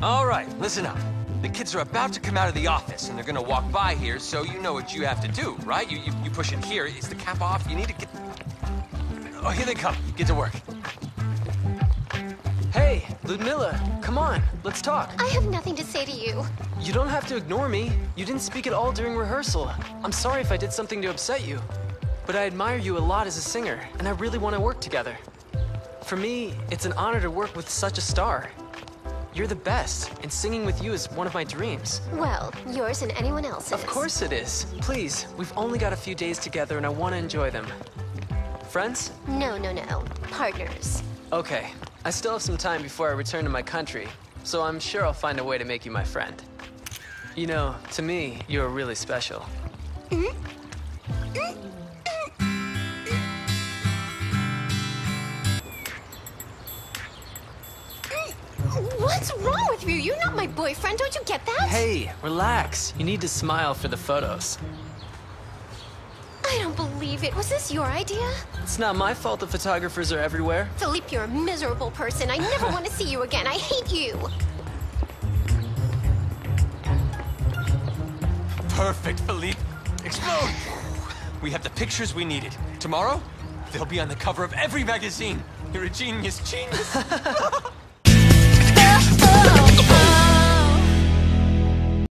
All right, listen up. The kids are about to come out of the office, and they're gonna walk by here, so you know what you have to do, right? You, you, you push it here. Is the cap off? You need to get... Oh, here they come. Get to work. Hey, Ludmila, come on, let's talk. I have nothing to say to you. You don't have to ignore me. You didn't speak at all during rehearsal. I'm sorry if I did something to upset you. But I admire you a lot as a singer, and I really want to work together. For me, it's an honor to work with such a star. You're the best, and singing with you is one of my dreams. Well, yours and anyone else's. Of course it is. Please, we've only got a few days together and I want to enjoy them. Friends? No, no, no. Partners. Okay. I still have some time before I return to my country, so I'm sure I'll find a way to make you my friend. You know, to me, you're really special. Mm-hmm. Mm-hmm. What's wrong with you? You're not my boyfriend. Don't you get that? Hey, relax. You need to smile for the photos. I don't believe it. Was this your idea? It's not my fault the photographers are everywhere. Felipe, you're a miserable person. I never want to see you again. I hate you. Perfect, Felipe. Explode! We have the pictures we needed. Tomorrow, they'll be on the cover of every magazine. You're a genius, genius.